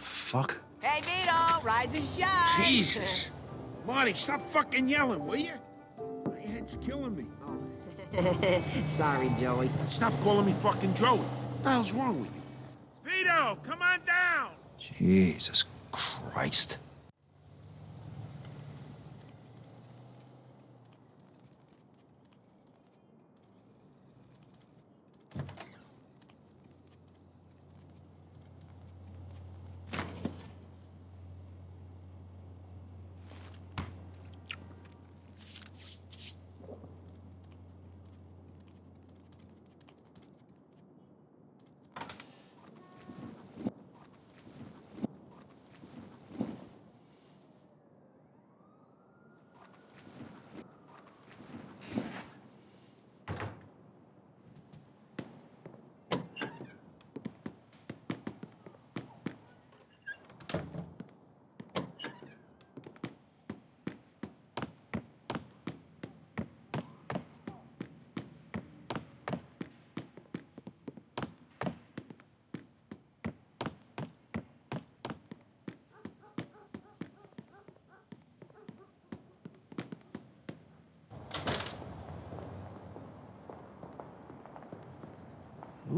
fuck? Hey, Vito, rise and shine. Jesus. Marty, stop fucking yelling, will you? My head's killing me. Sorry, Joey. Stop calling me fucking Joey. What the hell's wrong with you? Vito, come on down! Jesus Christ.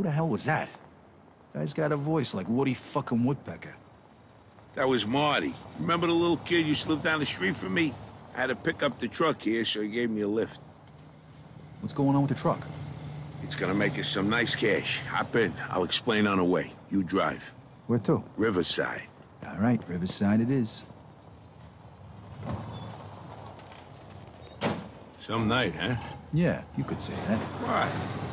Who the hell was that? Guy's got a voice like Woody fucking Woodpecker. That was Marty. Remember the little kid you lived down the street from me? I had to pick up the truck here, so he gave me a lift. What's going on with the truck? It's gonna make us some nice cash. Hop in. I'll explain on the way. You drive. Where to? Riverside. All right, Riverside it is. Some night, huh? Yeah, you could say that. Why?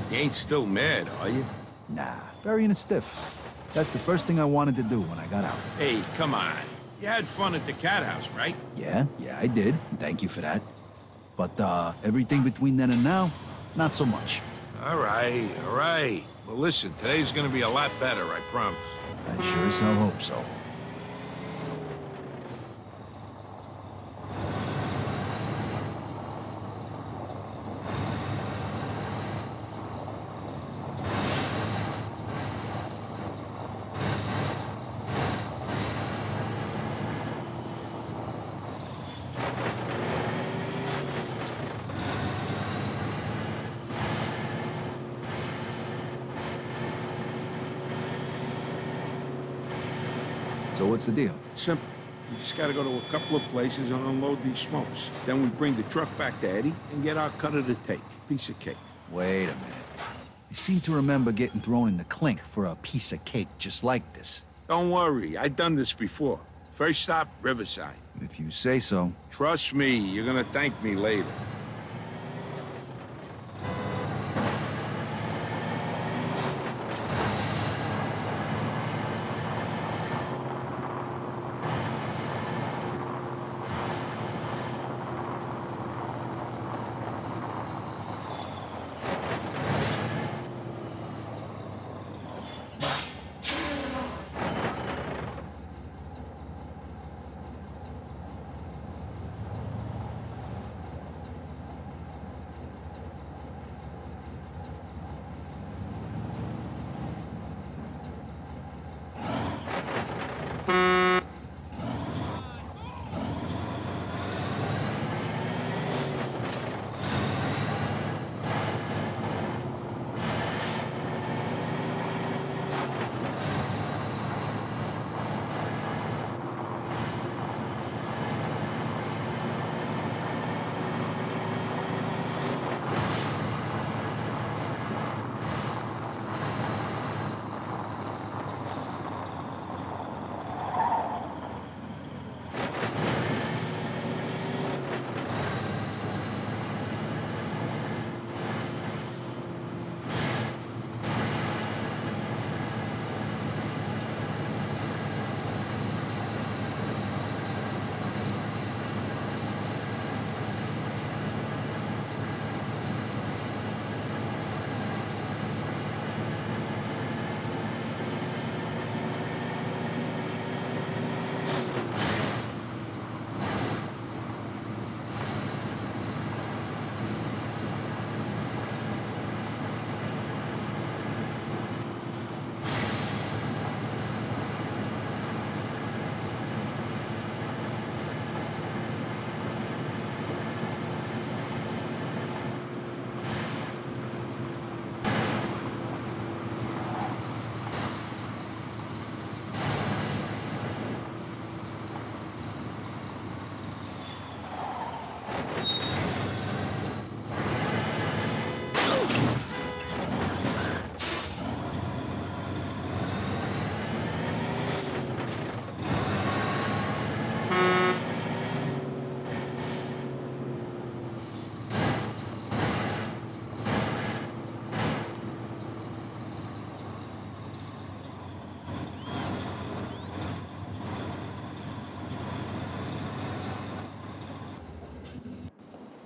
You ain't still mad, are you? Nah, burying a stiff. That's the first thing I wanted to do when I got out. Hey, come on. You had fun at the cat house, right? Yeah, yeah, I did. Thank you for that. But, uh, everything between then and now, not so much. All right, all right. Well, listen, today's gonna be a lot better, I promise. I sure as hell hope so. What's the deal? Simple. We just gotta go to a couple of places and unload these smokes. Then we bring the truck back to Eddie and get our cut of the take. Piece of cake. Wait a minute. I seem to remember getting thrown in the clink for a piece of cake just like this. Don't worry, I've done this before. First stop, Riverside. If you say so. Trust me, you're gonna thank me later.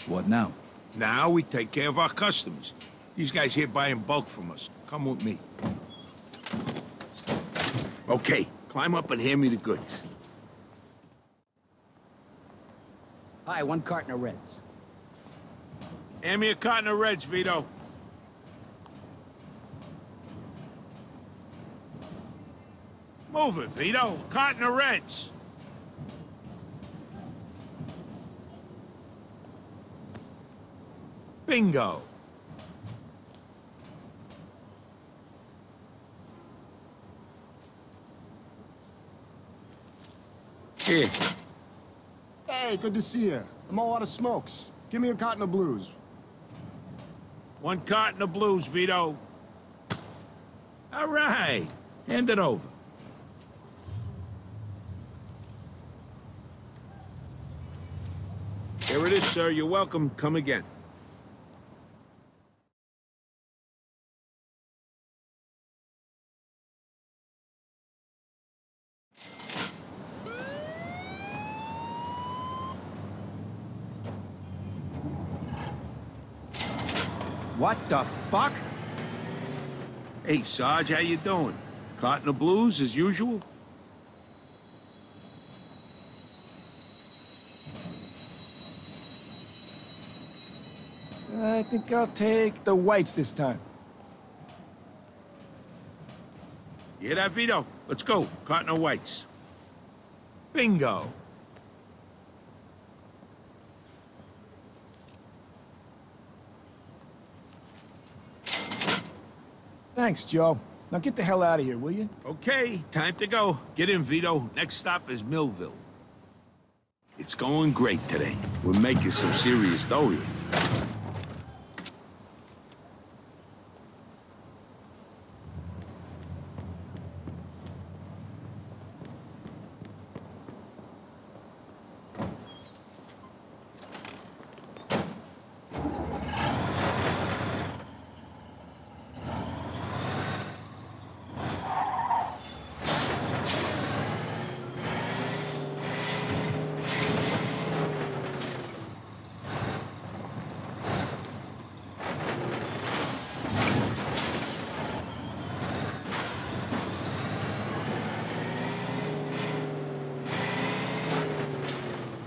What now? Now we take care of our customers. These guys here buy in bulk from us. Come with me. Okay, climb up and hand me the goods. Hi, one carton of Reds. Hand me a carton of Reds, Vito. Move it, Vito. Carton of Reds. Bingo. Here. Hey, good to see you. I'm all out of smokes. Give me a carton of blues. One carton of blues, Vito. All right. Hand it over. Here it is, sir. You're welcome. Come again. What the fuck? Hey, Sarge, how you doing? Carton the blues, as usual? I think I'll take the whites this time. You hear that, Vito? Let's go. Carton of whites. Bingo. Thanks, Joe. Now get the hell out of here, will you? Okay, time to go. Get in, Vito. Next stop is Millville. It's going great today. We're making some serious dough here.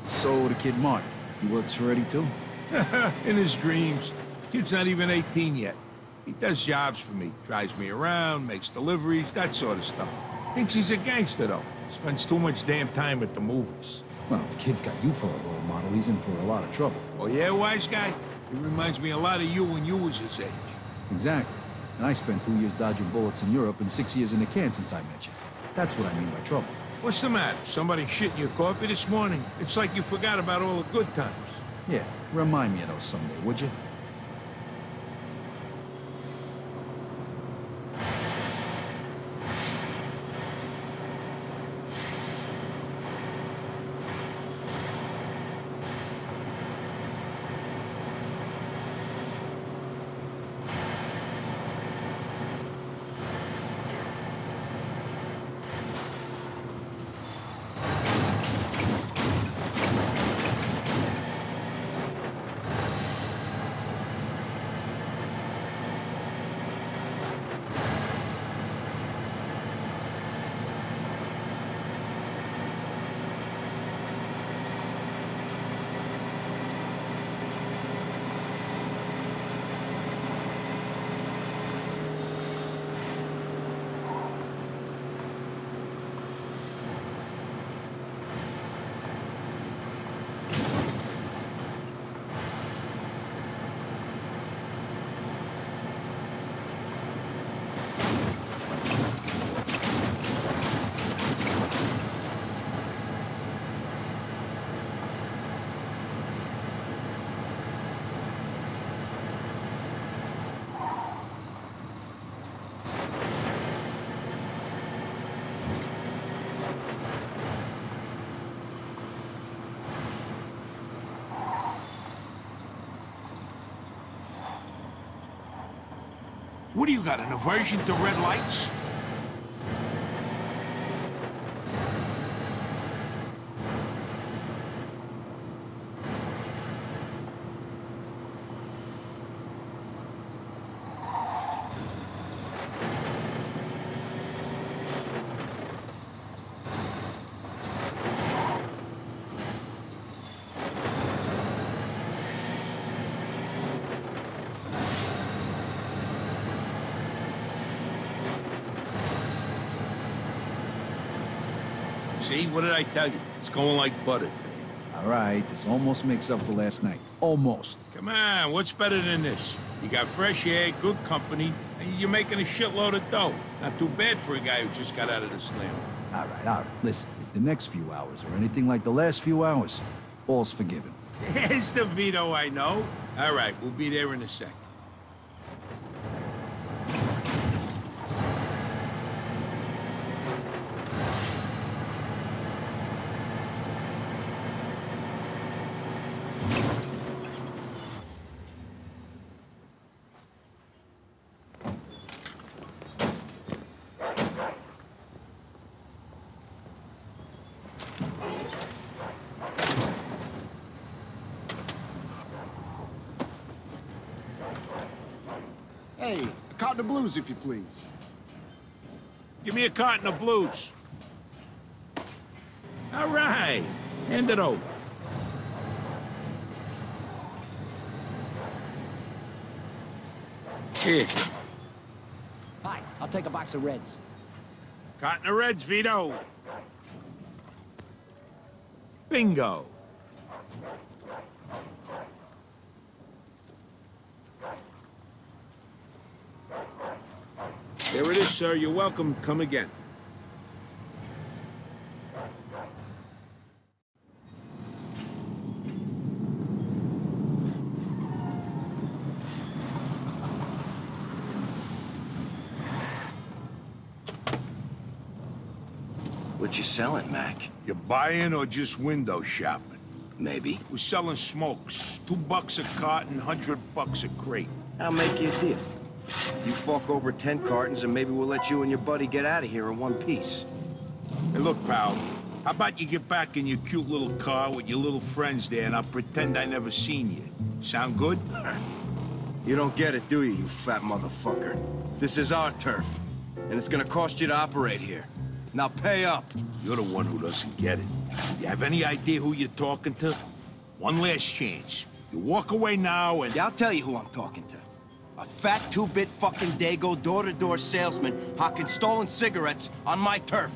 So the kid Mark, he works for Eddie too? in his dreams. Kid's not even 18 yet. He does jobs for me. Drives me around, makes deliveries, that sort of stuff. Thinks he's a gangster, though. Spends too much damn time at the movies. Well, the kid's got you for a role model, he's in for a lot of trouble. Oh, yeah, wise guy? He reminds me a lot of you when you was his age. Exactly. And I spent two years dodging bullets in Europe and six years in the can since I met you. That's what I mean by trouble. What's the matter? Somebody shit in your coffee this morning? It's like you forgot about all the good times. Yeah, remind me of those someday, would you? What do you got, an aversion to red lights? See, what did I tell you? It's going like butter today. All right, this almost makes up for last night. Almost. Come on, what's better than this? You got fresh air, good company, and you're making a shitload of dough. Not too bad for a guy who just got out of the slam. All right, all right. Listen, if the next few hours are anything like the last few hours, all's forgiven. Here's the Vito I know. All right, we'll be there in a sec. Hey, a carton of blues, if you please. Give me a carton of blues. All right, hand it over. Here, Hi, I'll take a box of Reds. carton of Reds, Vito. Bingo. There it is, sir. You're welcome. Come again. What you selling, Mac? You buying or just window shopping? Maybe. We're selling smokes. Two bucks a carton, hundred bucks a crate. I'll make you a deal. You fork over ten cartons and maybe we'll let you and your buddy get out of here in one piece. Hey, look, pal. How about you get back in your cute little car with your little friends there and I'll pretend I never seen you. Sound good? You don't get it, do you, you fat motherfucker? This is our turf, and it's gonna cost you to operate here. Now pay up. You're the one who doesn't get it. You have any idea who you're talking to? One last chance. You walk away now and... Yeah, I'll tell you who I'm talking to. A fat two-bit fucking Dago door-to-door salesman hawking stolen cigarettes on my turf.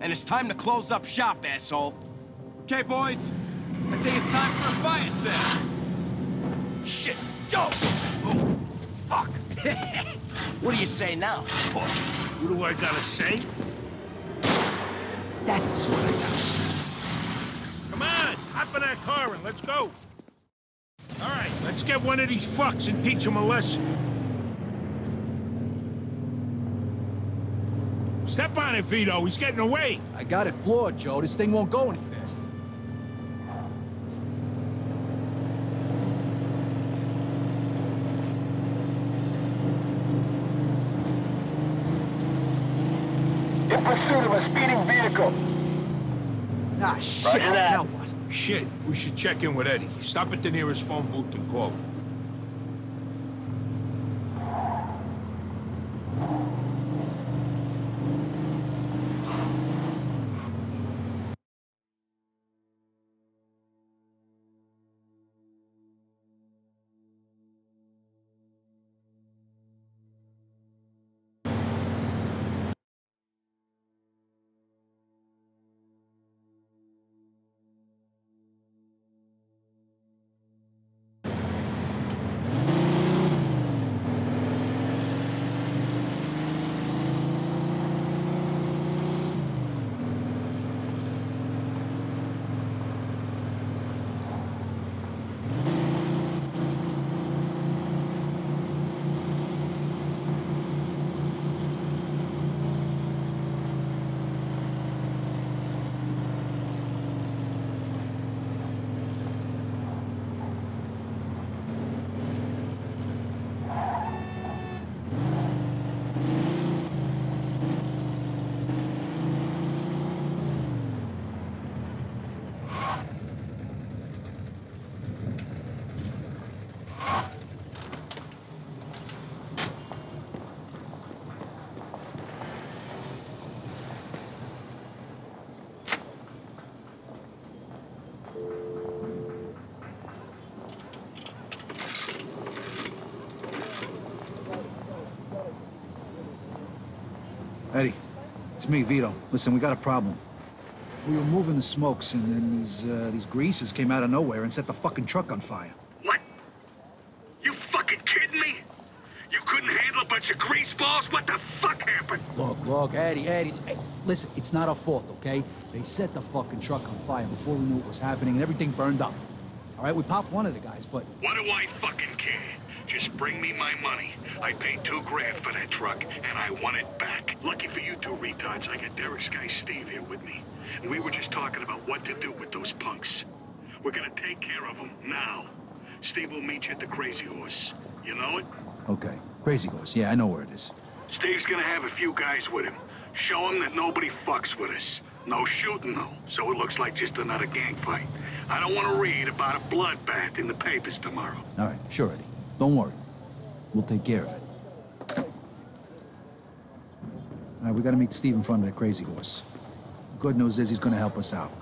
And it's time to close up shop, asshole. Okay, boys. I think it's time for a fire sale. Shit! Joe! Oh, fuck! what do you say now? What do I gotta say? That's what I gotta say. Come on, hop in that car and let's go. All right, let's get one of these fucks and teach him a lesson. Step on it, Vito. He's getting away. I got it floored, Joe. This thing won't go any faster. In pursuit of a speeding vehicle. Ah, shit. that. Now what? Shit, we should check in with Eddie. Stop at the nearest phone booth and call him. It's me, Vito. Listen, we got a problem. We were moving the smokes, and then these, uh, these greasers came out of nowhere and set the fucking truck on fire. What? You fucking kidding me? You couldn't handle a bunch of grease balls? What the fuck happened? Look, look, Eddie, Eddie. Hey, listen, it's not our fault, okay? They set the fucking truck on fire before we knew what was happening, and everything burned up. All right, we popped one of the guys, but What do I fucking care? Just bring me my money. I paid two grand for that truck, and I want it back. Lucky for you two retards, I got Derek's guy Steve here with me. And we were just talking about what to do with those punks. We're gonna take care of them now. Steve will meet you at the Crazy Horse. You know it? okay. Crazy Horse, yeah, I know where it is. Steve's gonna have a few guys with him. Show him that nobody fucks with us. No shooting, though, so it looks like just another gang fight. I don't want to read about a bloodbath in the papers tomorrow. All right, sure, Eddie. Don't worry. We'll take care of it. All right, we gotta meet Steve in front of the Crazy Horse. Good news is he's gonna help us out.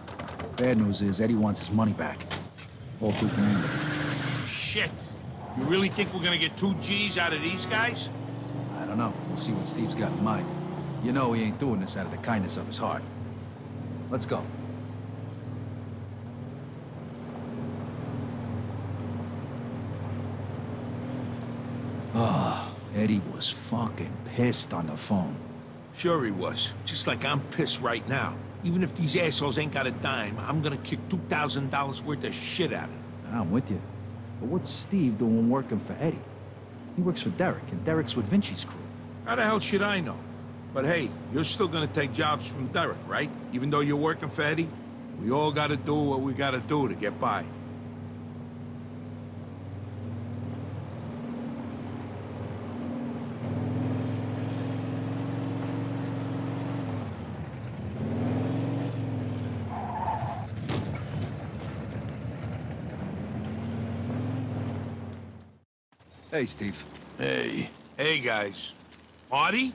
Bad news is Eddie wants his money back. All two grand. Shit. You really think we're gonna get two G's out of these guys? I don't know. We'll see what Steve's got in mind. You know he ain't doing this out of the kindness of his heart. Let's go. Oh, Eddie was fucking pissed on the phone. Sure he was. Just like I'm pissed right now. Even if these assholes ain't got a dime, I'm gonna kick $2,000 worth of shit out of them. I'm with you. But what's Steve doing working for Eddie? He works for Derek, and Derek's with Vinci's crew. How the hell should I know? But hey, you're still gonna take jobs from Derek, right? Even though you're working for Eddie? We all gotta do what we gotta do to get by. Hey, Steve. Hey, Hey, guys. Marty?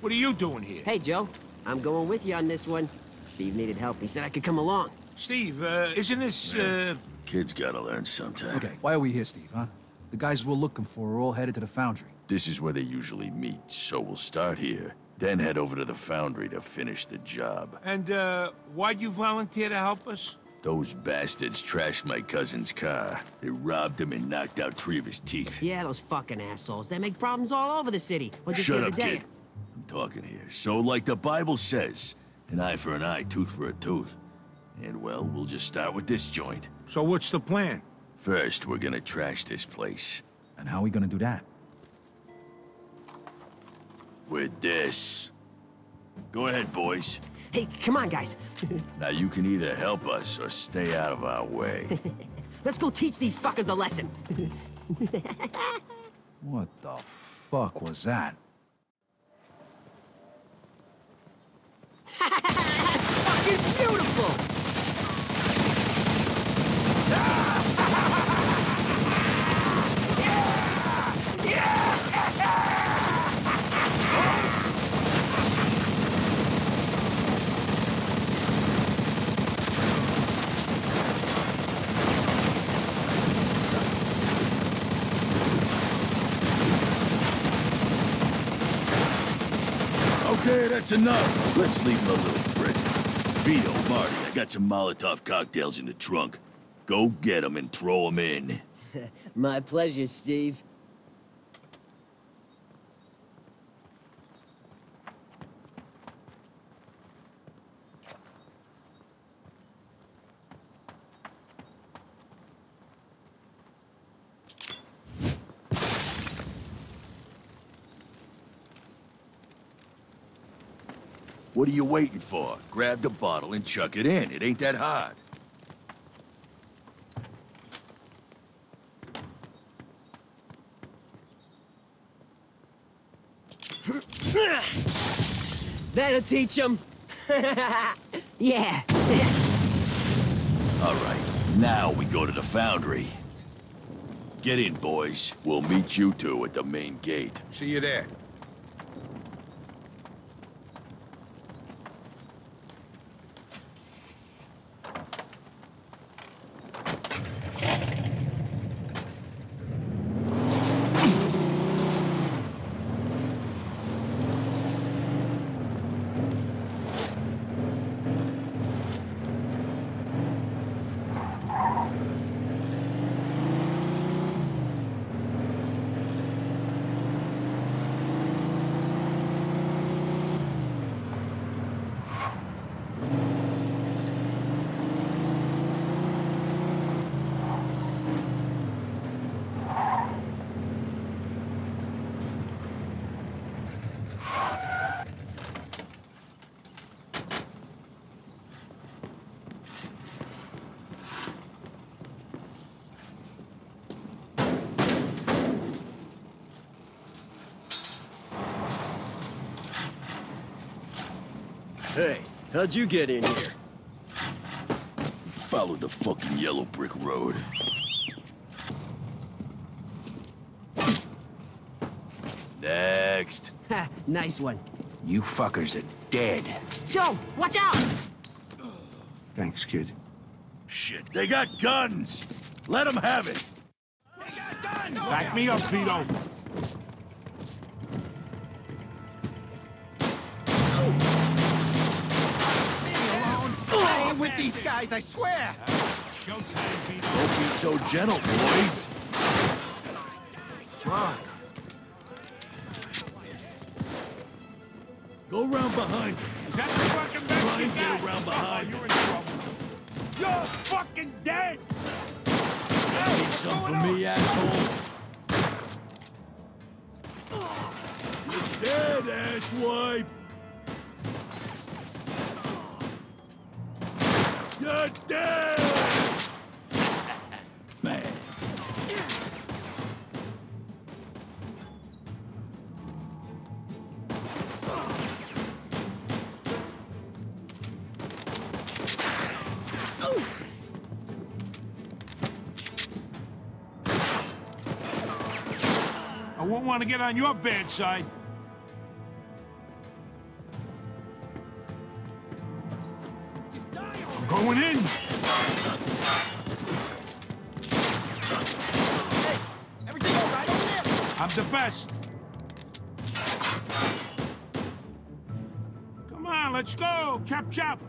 What are you doing here? Hey, Joe. I'm going with you on this one. Steve needed help. He said I could come along. Steve, uh, isn't this, uh... kids gotta learn sometime. Okay, why are we here, Steve, huh? The guys we're looking for are all headed to the foundry. This is where they usually meet, so we'll start here, then head over to the foundry to finish the job. And, uh, why'd you volunteer to help us? Those bastards trashed my cousin's car. They robbed him and knocked out three of his teeth. Yeah, those fucking assholes. They make problems all over the city. What'd you Shut say up, today? kid. I'm talking here. So, like the Bible says, an eye for an eye, tooth for a tooth. And, well, we'll just start with this joint. So what's the plan? First, we're gonna trash this place. And how are we gonna do that? With this. Go ahead, boys. Hey, come on, guys. Now you can either help us or stay out of our way. Let's go teach these fuckers a lesson. What the fuck was that? That's fucking beautiful! okay, that's enough. Let's leave him a little present. Vito, Marty, I got some Molotov cocktails in the trunk. Go get them and throw them in. My pleasure, Steve. What are you waiting for? Grab the bottle and chuck it in. It ain't that hard. That'll teach them. yeah. All right, now we go to the foundry. Get in, boys. We'll meet you two at the main gate. See you there. How'd you get in here? Followed the fucking yellow brick road. Next. Ha, nice one. You fuckers are dead. Joe, watch out! Thanks, kid. Shit, they got guns! Let them have it! Back me up, Vito. These guys, I swear! Don't be so gentle, boys. Go round behind them. Is that the fucking best Try you and get got? around behind. Oh, you're in trouble. You're fucking dead! Need some for me, asshole? You're dead, asswipe! I won't want to get on your bad side. Going in. Everything all right over there? I'm the best. Come on, let's go. Chop, chop.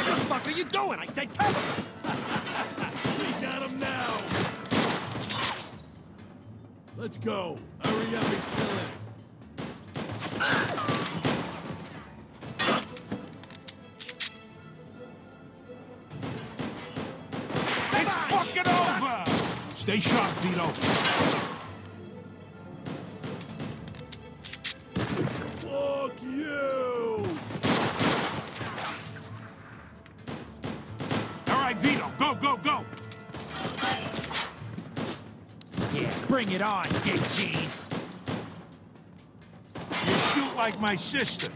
What the fuck are you doing? I said cover! We got him now! Let's go. Hurry up and kill him. Stay sharp, Vito. Fuck you! All right, Vito, go, go, go. Yeah, bring it on, Dick Cheese. You shoot like my sister.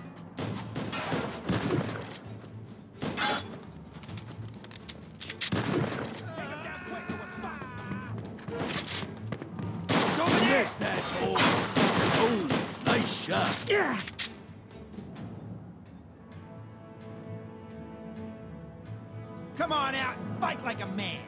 Missed, asshole! Oh, nice shot. Yeah. Come on out and fight like a man.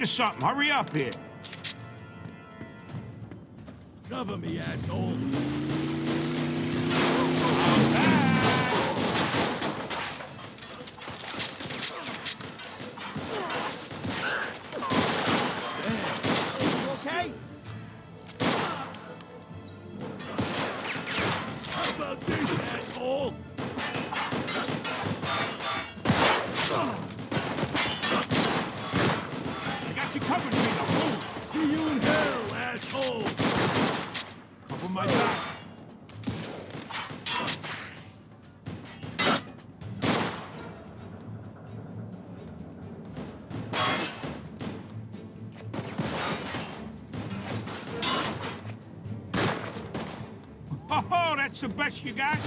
Of something. Hurry up here. Cover me, asshole. That's the best you got?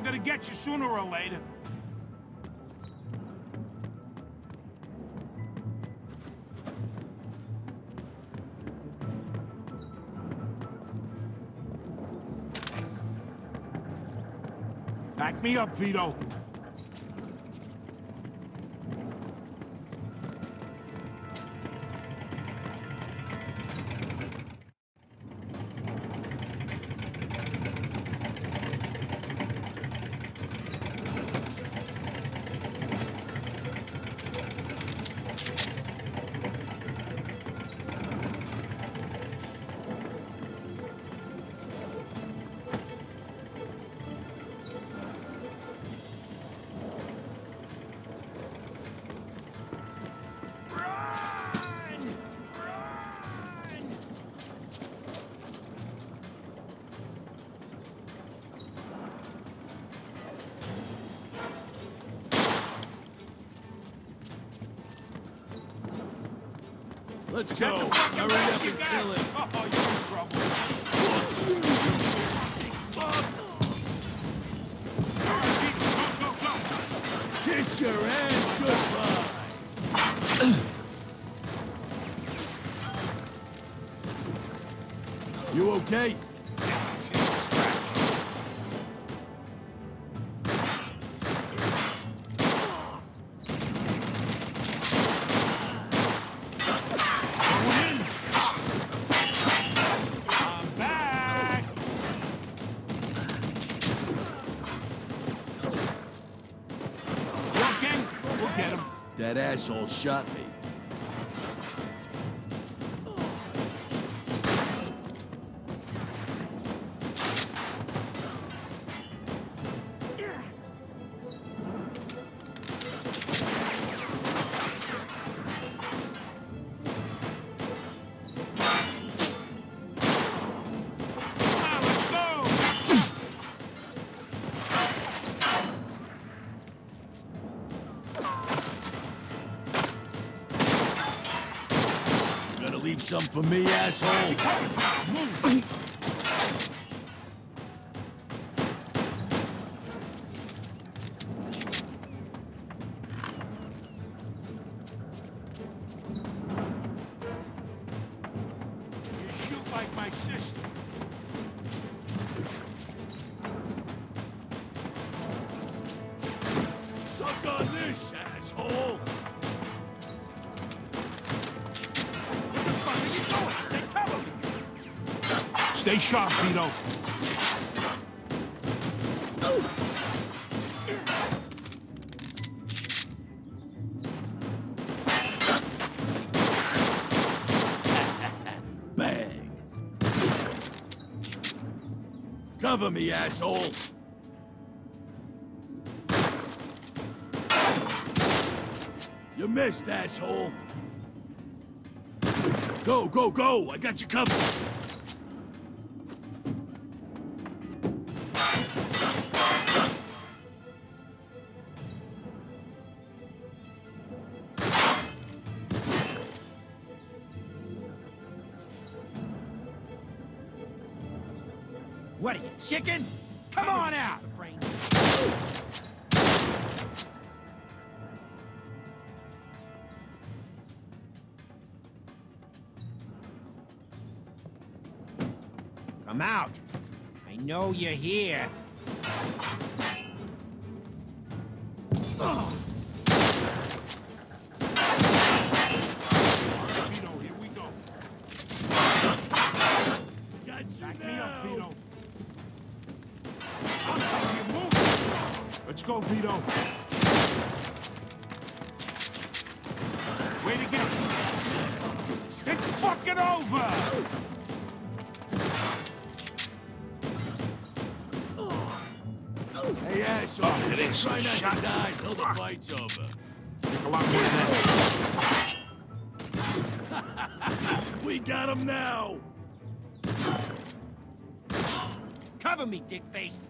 I'm gonna get you sooner or later. Back me up, Vito. Let's go. Hurry up and kill it! That asshole shot me. Cover me, asshole! You missed, asshole! Go, go, go! I got you covered! chicken? Come on out! Come out! I know you're here. fucking over! Hey, ass off. Oh, it is. Try not Shut to die until the fight's over. We got him now! Cover me, dickface!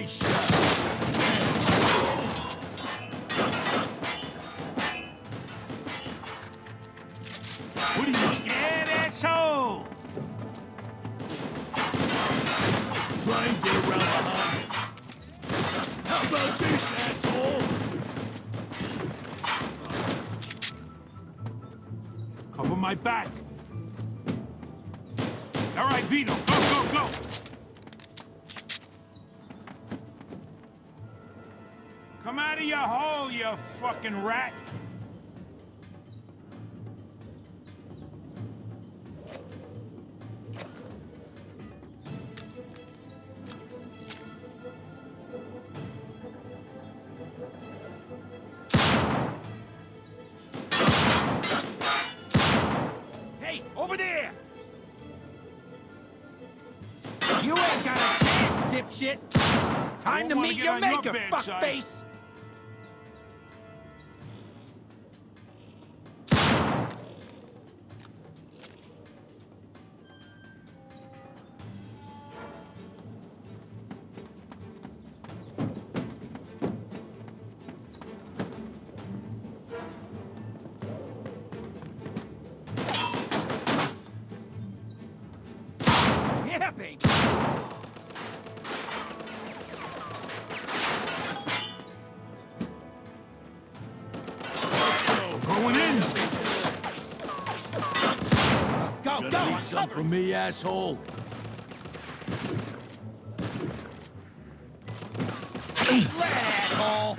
Nice fucking rat. Hey, over there! You ain't got a chance, dipshit. It's time to meet your your maker, side. fuckface. From me, asshole. asshole.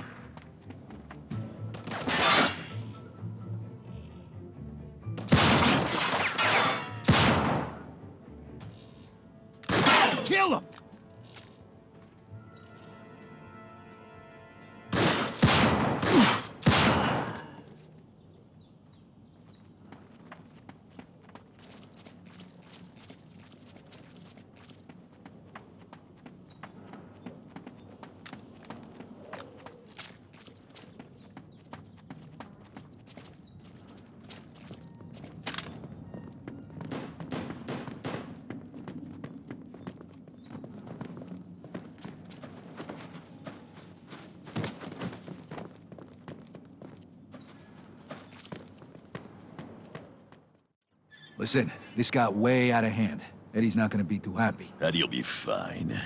Listen, this got way out of hand. Eddie's not gonna be too happy. Eddie'll be fine.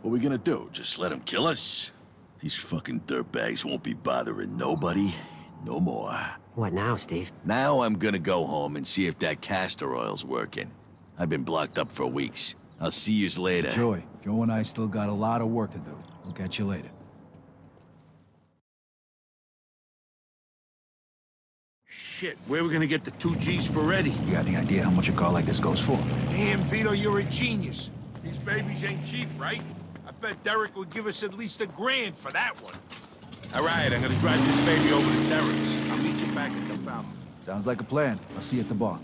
What are we gonna do? Just let him kill us? These fucking dirtbags won't be bothering nobody no more. What now, Steve? Now I'm gonna go home and see if that castor oil's working. I've been blocked up for weeks. I'll see yous later. Joey, Joe and I still got a lot of work to do. We'll catch you later. Shit, where we gonna get the two G's for ready? You got any idea how much a car like this goes for? Damn, Vito, you're a genius. These babies ain't cheap, right? I bet Derek would give us at least a grand for that one. All right, I'm gonna drive this baby over to Derek's. I'll meet you back at the fountain. Sounds like a plan. I'll see you at the bar.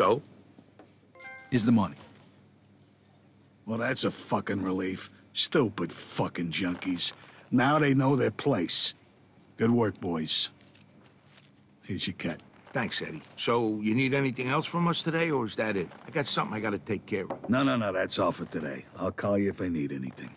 So? Is the money. Well, that's a fucking relief. Stupid fucking junkies. Now they know their place. Good work, boys. Here's your cut. Thanks, Eddie. So, you need anything else from us today, or is that it? I got something I gotta take care of. No, no, no, that's all for today. I'll call you if I need anything.